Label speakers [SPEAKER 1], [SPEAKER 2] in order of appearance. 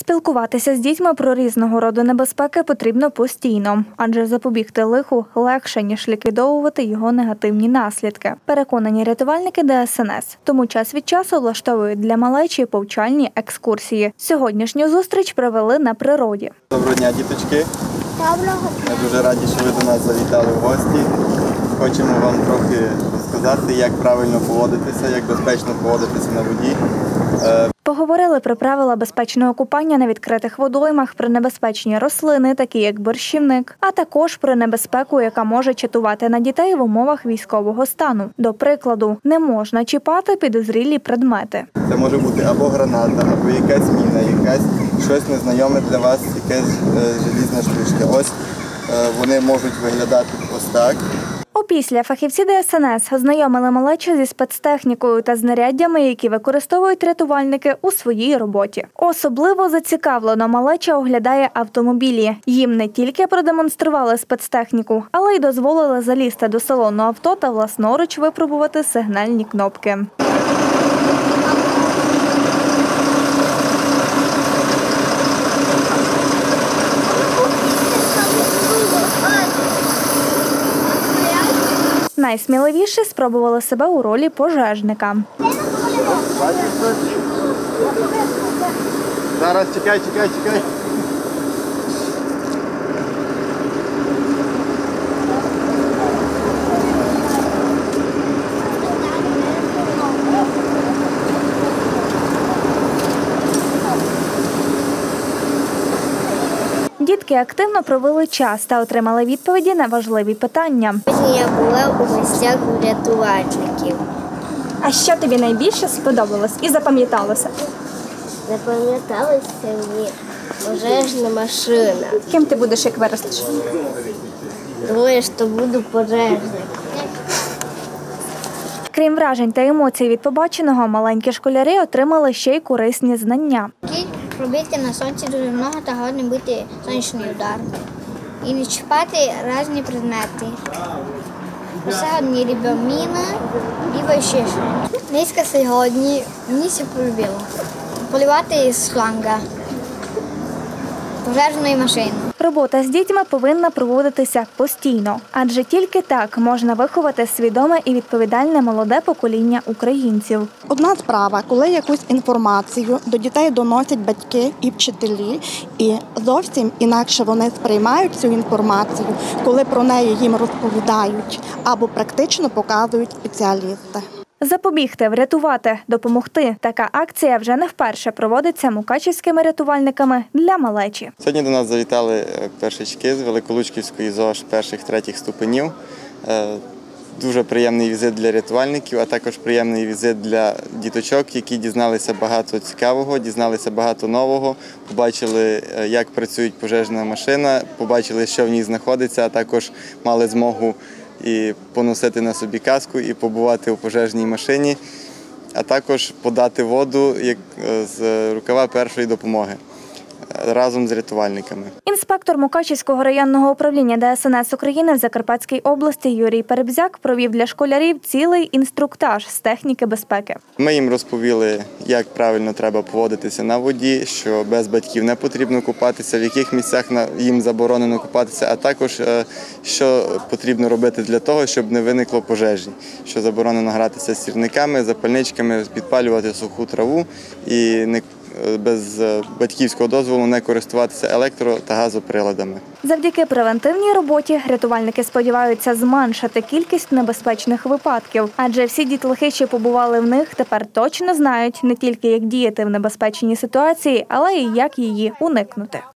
[SPEAKER 1] Спілкуватися з дітьми про різного роду небезпеки потрібно постійно, адже запобігти лиху легше ніж ліквідовувати його негативні наслідки. Переконані рятувальники ДСНС. Тому час від часу влаштовують для малечі повчальні екскурсії. Сьогоднішню зустріч провели на природі.
[SPEAKER 2] Доброго дня, діточки.
[SPEAKER 3] Доброго
[SPEAKER 2] Ми дуже раді, що ви до нас завітали в гості. Хочемо вам трохи розказати, як правильно поводитися, як безпечно поводитися на воді. Е,
[SPEAKER 1] Поговорили про правила безпечного купання на відкритих водоймах, про небезпечні рослини, такі як борщівник, а також про небезпеку, яка може чатувати на дітей в умовах військового стану. До прикладу, не можна чіпати підозрілі предмети.
[SPEAKER 2] Це може бути або граната, або якась міна, якась щось незнайоме для вас, якась е, желізна штучка. Ось е, вони можуть виглядати ось так.
[SPEAKER 1] Опісля фахівці ДСНС ознайомили малечу зі спецтехнікою та знаряддями, які використовують рятувальники у своїй роботі. Особливо зацікавлено малеча оглядає автомобілі. Їм не тільки продемонстрували спецтехніку, але й дозволили залізти до салону авто та власноруч випробувати сигнальні кнопки. Найсміливіші спробували себе у ролі пожежника.
[SPEAKER 2] Зараз тікай, тікай, чекай.
[SPEAKER 1] Дітки активно провели час та отримали відповіді на важливі питання.
[SPEAKER 3] Сьогодні я була у гостях у рятувальників.
[SPEAKER 1] А що тобі найбільше сподобалось і запам'яталося?
[SPEAKER 3] Запам'яталася мені пожежна машина.
[SPEAKER 1] Ким ти будеш як виростеш?
[SPEAKER 3] Думаю, що буду пожежник.
[SPEAKER 1] Крім вражень та емоцій від побаченого, маленькі школярі отримали ще й корисні знання.
[SPEAKER 4] Робити на сонці дуже много та годно бити сонячний удар. І не чіпати різні предмети. Сьогодні рібоміна міна і щось. Низько сьогодні мені все полюбило. Полювати з шланга пожежної машини.
[SPEAKER 1] Робота з дітьми повинна проводитися постійно, адже тільки так можна виховати свідоме і відповідальне молоде покоління українців.
[SPEAKER 5] Одна справа, коли якусь інформацію до дітей доносять батьки і вчителі, і зовсім інакше вони сприймають цю інформацію, коли про неї їм розповідають або практично показують спеціалісти.
[SPEAKER 1] Запобігти, врятувати, допомогти. Така акція вже не вперше проводиться мукачівськими рятувальниками для малечі.
[SPEAKER 2] Сьогодні до нас завітали е, першачки з Великолучківської ЗОЖ перших третіх ступенів. Е, Дуже приємний візит для рятувальників, а також приємний візит для діточок, які дізналися багато цікавого, дізналися багато нового, побачили, е, як працює пожежна машина, побачили, що в ній знаходиться, а також мали змогу і поносити на собі каску, і побувати у пожежній машині, а також подати воду як е, з рукава першої допомоги е, разом з рятувальниками.
[SPEAKER 1] Інспектор Мукачівського районного управління ДСНС України в Закарпатській області Юрій Перебзяк провів для школярів цілий інструктаж з техніки безпеки.
[SPEAKER 2] Ми їм розповіли, як правильно треба поводитися на воді, що без батьків не потрібно купатися, в яких місцях їм заборонено купатися, а також е, що потрібно робити для того, щоб не виникло пожежі, що заборонено гратися з сірниками, запальничками, підпалювати суху траву і не без е, батьківського дозволу не користуватися електро та газоприладами.
[SPEAKER 1] Завдяки превентивній роботі рятувальники сподіваються зменшити кількість небезпечних випадків, адже всі дітлахи, що побували в них, тепер точно знають не тільки як діяти в небезпечній ситуації, але й як її уникнути.